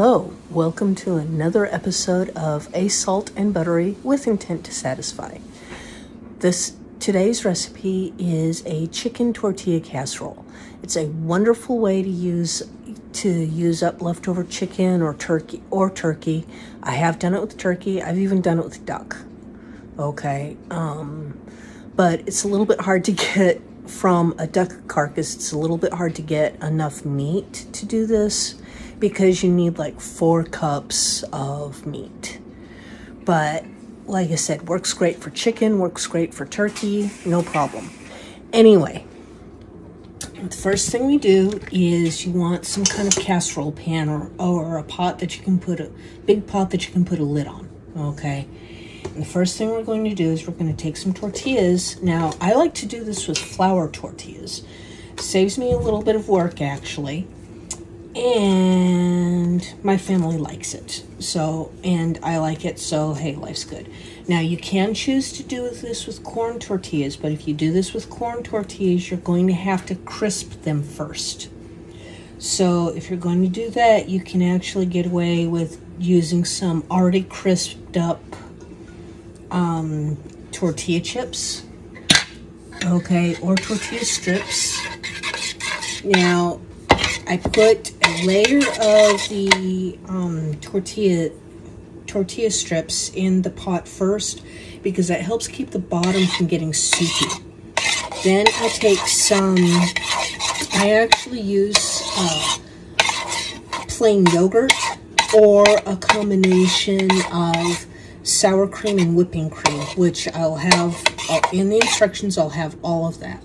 Hello, welcome to another episode of A Salt and Buttery with Intent to Satisfy. This today's recipe is a chicken tortilla casserole. It's a wonderful way to use to use up leftover chicken or turkey or turkey. I have done it with turkey. I've even done it with duck. Okay, um, but it's a little bit hard to get from a duck carcass. It's a little bit hard to get enough meat to do this because you need like four cups of meat. But like I said, works great for chicken, works great for turkey, no problem. Anyway, the first thing we do is you want some kind of casserole pan or, or a pot that you can put a big pot that you can put a lid on. Okay. And the first thing we're going to do is we're going to take some tortillas. Now, I like to do this with flour tortillas. Saves me a little bit of work actually and my family likes it. So, and I like it, so hey, life's good. Now, you can choose to do this with corn tortillas, but if you do this with corn tortillas, you're going to have to crisp them first. So, if you're going to do that, you can actually get away with using some already crisped up um, tortilla chips, okay, or tortilla strips. Now, I put layer of the um, tortilla tortilla strips in the pot first because that helps keep the bottom from getting soupy. Then I take some, I actually use uh, plain yogurt or a combination of sour cream and whipping cream, which I'll have, uh, in the instructions, I'll have all of that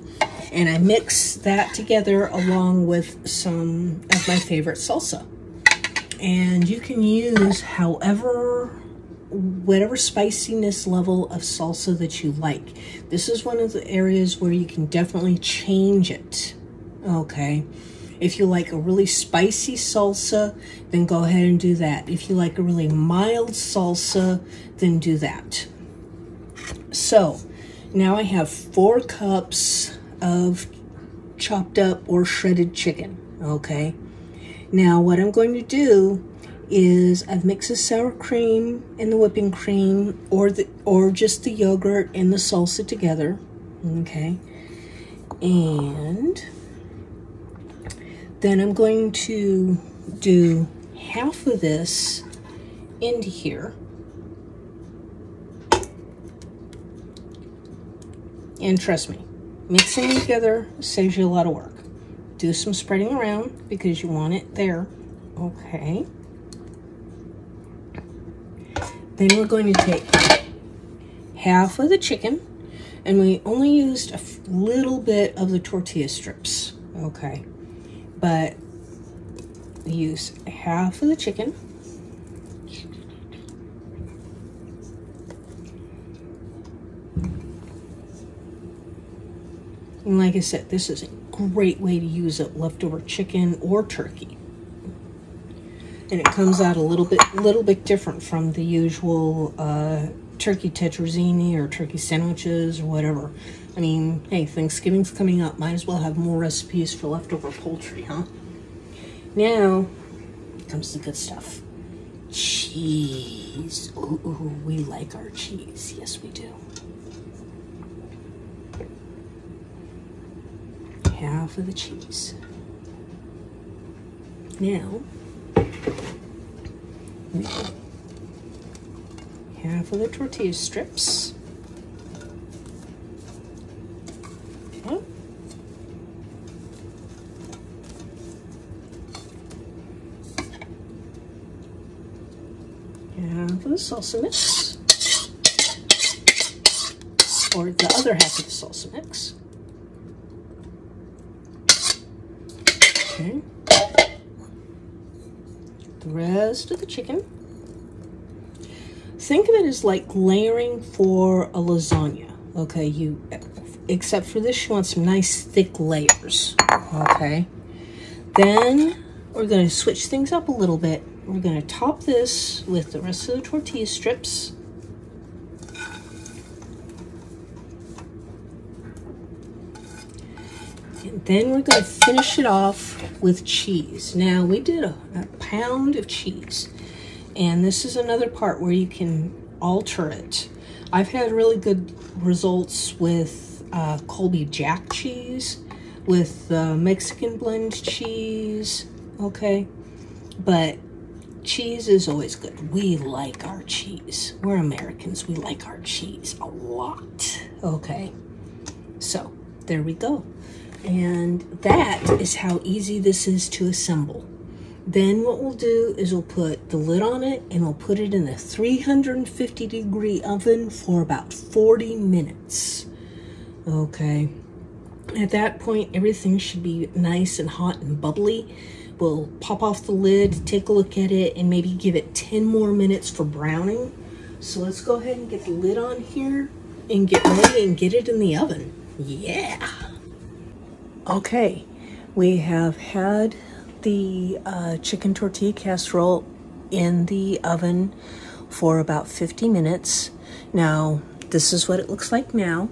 and I mix that together along with some of my favorite salsa. And you can use however, whatever spiciness level of salsa that you like. This is one of the areas where you can definitely change it, okay? If you like a really spicy salsa, then go ahead and do that. If you like a really mild salsa, then do that. So, now I have four cups of chopped up or shredded chicken, okay? Now what I'm going to do is I've mixed the sour cream and the whipping cream or the or just the yogurt and the salsa together, okay? And then I'm going to do half of this into here. And trust me, Mixing together saves you a lot of work. Do some spreading around because you want it there. Okay. Then we're going to take half of the chicken and we only used a little bit of the tortilla strips. Okay. But use half of the chicken And like I said, this is a great way to use up leftover chicken or turkey. And it comes out a little bit, little bit different from the usual uh, turkey tetrazzini or turkey sandwiches or whatever. I mean, hey, Thanksgiving's coming up. Might as well have more recipes for leftover poultry, huh? Now comes the good stuff. Cheese. Ooh, ooh, we like our cheese. Yes, we do. Half of the cheese. Now, half of the tortilla strips. The salsa mix, or the other half of the salsa mix. The rest of the chicken. Think of it as like layering for a lasagna. Okay, you, except for this, you want some nice thick layers. Okay. Then we're going to switch things up a little bit. We're going to top this with the rest of the tortilla strips. And then we're going to finish it off with cheese. Now, we did a, a pound of cheese. And this is another part where you can alter it. I've had really good results with uh, Colby Jack cheese, with uh, Mexican blend cheese, okay? But cheese is always good. We like our cheese. We're Americans. We like our cheese a lot, okay? So, there we go. And that is how easy this is to assemble. Then what we'll do is we'll put the lid on it and we'll put it in a 350 degree oven for about 40 minutes. Okay. At that point, everything should be nice and hot and bubbly. We'll pop off the lid, take a look at it, and maybe give it 10 more minutes for browning. So let's go ahead and get the lid on here and get ready and get it in the oven. Yeah. Okay, we have had the uh, chicken tortilla casserole in the oven for about 50 minutes. Now, this is what it looks like now.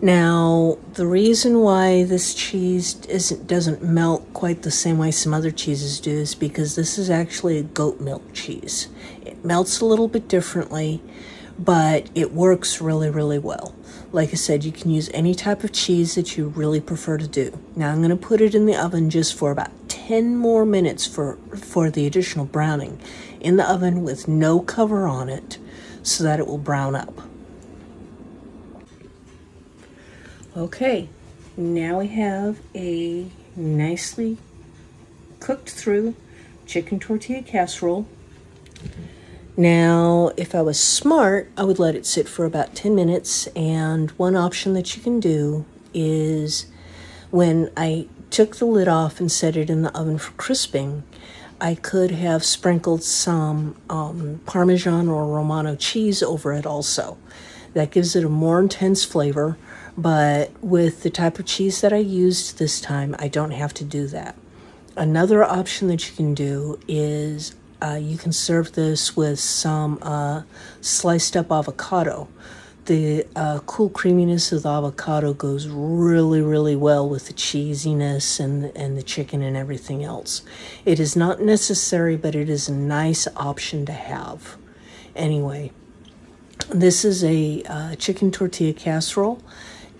Now, the reason why this cheese isn't doesn't melt quite the same way some other cheeses do is because this is actually a goat milk cheese. It melts a little bit differently, but it works really, really well. Like I said, you can use any type of cheese that you really prefer to do. Now I'm going to put it in the oven just for about 10 more minutes for, for the additional browning in the oven with no cover on it so that it will brown up. Okay, now we have a nicely cooked through chicken tortilla casserole. Now, if I was smart, I would let it sit for about 10 minutes. And one option that you can do is when I took the lid off and set it in the oven for crisping, I could have sprinkled some um, Parmesan or Romano cheese over it also. That gives it a more intense flavor, but with the type of cheese that I used this time, I don't have to do that. Another option that you can do is uh, you can serve this with some uh, sliced up avocado. The uh, cool creaminess of the avocado goes really, really well with the cheesiness and, and the chicken and everything else. It is not necessary, but it is a nice option to have. Anyway, this is a uh, chicken tortilla casserole.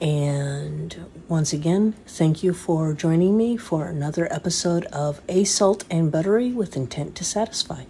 And once again, thank you for joining me for another episode of A Salt and Buttery with Intent to Satisfy.